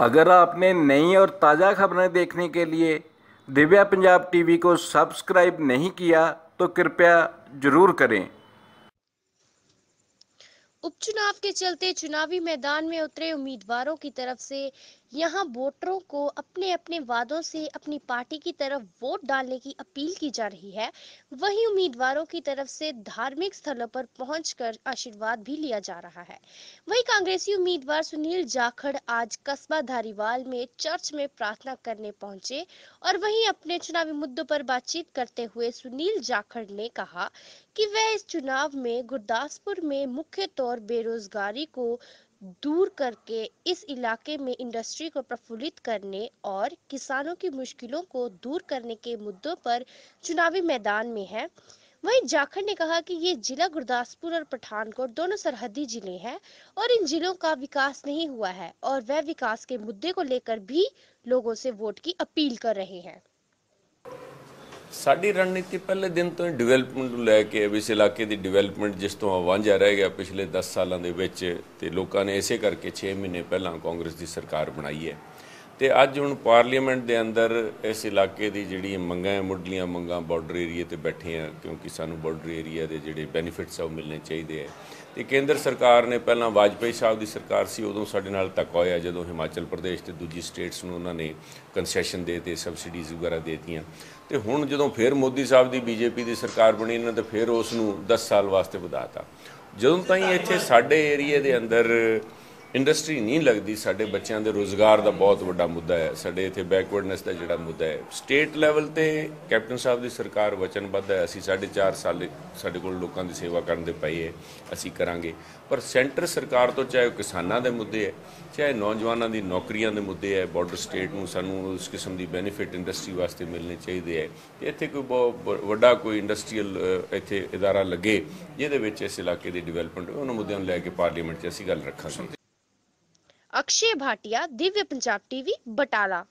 अगर आपने नई और ताज़ा खबरें देखने के लिए दिव्या पंजाब टीवी को सब्सक्राइब नहीं किया तो कृपया ज़रूर करें। उपचुनाव के चलते चुनावी मैदान में उतरे उम्मीदवारों की तरफ़ से यहाँ वोटरों को अपने अपने वादों से अपनी पार्टी की तरफ़ वोट डालने की अपील की जा रही है। वहीं उम्मीदवारों की तरफ़ से धार्मिक स्थलों पर पहुंचकर आशीर्वाद भी लिया जा रहा है। वहीं कांग्रेसी उम्मीदवार सुनील जाखड़ आज कस्बा धारीवाल में चर्च में प्रार्थना करने पहुँचे और वहीं अपने चुनावी मुद्दों पर बातचीत करते हुए सुनील जाखड़ ने कहा कि वह इस चुनाव में गुरदासपुर में मुख्य तौर बेरोजगारी को दूर करके इस इलाके में इंडस्ट्री को प्रफुल्लित करने और किसानों की मुश्किलों को दूर करने के मुद्दों पर चुनावी मैदान में है। वहीं जाखड़ ने कहा कि ये जिला गुरदासपुर और पठानकोट दोनों सरहदी ज़िले हैं और इन जिलों का विकास नहीं हुआ है और वह विकास के मुद्दे को लेकर भी लोगों से वोट की अपील कर रहे हैं। ਸਾਡੀ ਰਣਨੀਤੀ ਪਹਿਲੇ ਦਿਨ ਤੋਂ ਹੀ ਡਿਵੈਲਪਮੈਂਟ ਨੂੰ ਲੈ ਕੇ ਇਸ ਇਲਾਕੇ ਦੀ ਡਿਵੈਲਪਮੈਂਟ ਜਿਸ ਤੋਂ ਵਾਂਝਾ ਰਹਿ ਗਿਆ ਪਿਛਲੇ 10 ਸਾਲਾਂ ਦੇ ਵਿੱਚ ਤੇ ਲੋਕਾਂ ਨੇ ਇਸੇ ਕਰਕੇ 6 ਮਹੀਨੇ ਪਹਿਲਾਂ ਕਾਂਗਰਸ ਦੀ ਸਰਕਾਰ ਬਣਾਈ ਹੈ। ਤੇ ਅੱਜ ਹੁਣ ਪਾਰਲੀਮੈਂਟ ਦੇ ਅੰਦਰ ਇਸ ਇਲਾਕੇ ਦੀ ਜਿਹੜੀ ਮੰਗਾਂ ਹੈ, ਮੁੱਢਲੀਆਂ ਮੰਗਾਂ ਬਾਰਡਰ ਏਰੀਆ ਤੇ ਬੈਠੇ ਆ ਕਿਉਂਕਿ ਸਾਨੂੰ ਬਾਰਡਰ ਏਰੀਆ ਦੇ ਜਿਹੜੇ ਬੈਨੀਫਿਟਸ ਆ ਉਹ ਮਿਲਣੇ ਚਾਹੀਦੇ ਆ। ਤੇ ਕੇਂਦਰ ਸਰਕਾਰ ਨੇ ਪਹਿਲਾਂ ਵਾਜਪੇਈ ਸਾਹਿਬ ਦੀ ਸਰਕਾਰ ਸੀ, ਉਦੋਂ ਸਾਡੇ ਨਾਲ ਧੱਕਾ ਹੋਇਆ ਜਦੋਂ ਹਿਮਾਚਲ ਪ੍ਰਦੇਸ਼ ਤੇ ਦੂਜੀ ਸਟੇਟਸ ਨੂੰ ਉਹਨਾਂ ਨੇ ਕੰਸੈਸ਼ਨ ਦੇ ਤੇ ਸਬਸਿਡੀਜ਼ ਵਗੈਰਾ ਦੇ ਦੇਤੀਆਂ। ਤੇ ਹੁਣ ਜਦੋਂ ਫਿਰ ਮੋਦੀ ਸਾਹਿਬ ਦੀ ਬੀਜੇਪੀ ਦੀ ਸਰਕਾਰ ਬਣੀ ਇਹਨਾਂ ਤੇ ਫਿਰ ਉਸ ਨੂੰ 10 ਸਾਲ ਵਾਸਤੇ ਵਧਾਤਾ। ਜਦੋਂ ਤਾਈਂ ਇੱਥੇ ਸਾਡੇ ਏਰੀਆ ਦੇ ਅੰਦਰ ਇੰਡਸਟਰੀ ਨਹੀਂ ਲੱਗਦੀ, ਸਾਡੇ ਬੱਚਿਆਂ ਦੇ ਰੋਜ਼ਗਾਰ ਦਾ ਬਹੁਤ ਵੱਡਾ ਮੁੱਦਾ ਹੈ। ਸਾਡੇ ਇੱਥੇ ਬੈਕਵਰਡਨੈਸ ਦਾ ਜਿਹੜਾ ਮੁੱਦਾ ਹੈ ਸਟੇਟ ਲੈਵਲ ਤੇ ਕੈਪਟਨ ਸਾਹਿਬ ਦੀ ਸਰਕਾਰ ਵਚਨਬੱਧ ਹੈ, ਅਸੀਂ 4.5 ਸਾਲ ਸਾਡੇ ਕੋਲ ਲੋਕਾਂ ਦੀ ਸੇਵਾ ਕਰਨ ਦੇ ਪਏ ਹੈ, ਅਸੀਂ ਕਰਾਂਗੇ। ਪਰ ਸੈਂਟਰ ਸਰਕਾਰ ਤੋਂ ਚਾਹੇ ਕਿਸਾਨਾਂ ਦੇ ਮੁੱਦੇ ਹੈ, ਚਾਹੇ ਨੌਜਵਾਨਾਂ ਦੀ ਨੌਕਰੀਆਂ ਦੇ ਮੁੱਦੇ ਹੈ ਬਾਰਡਰ ਸਟੇਟ ਨੂੰ ਸਾਨੂੰ ਉਸ ਕਿਸਮ ਦੀ ਬੈਨੀਫਿਟ ਇੰਡਸਟਰੀ ਵਾਸਤੇ ਮਿਲਣੇ ਚਾਹੀਦੇ ਹੈ। ਇੱਥੇ ਕੋਈ ਬਹੁਤ ਵੱਡਾ ਕੋਈ ਇੰਡਸਟਰੀਅਲ ਇੱਥੇ ਇਦਾਰਾ ਲੱਗੇ, ਜਿਹਦੇ ਵਿੱਚ ਇਸ ਇਲਾਕੇ ਦੀ ਡਿਵੈਲਪਮੈਂਟ ਉਹਨਾਂ ਮੁੱਦਿਆਂ ਨੂੰ ਲੈ ਕੇ ਪਾਰਲੀਮੈਂਟ 'ਚ ਅਸੀਂ ਗੱਲ ਰੱਖਾਂਗੇ। अक्षय भाटिया दिव्य पंजाब टीवी बटाला।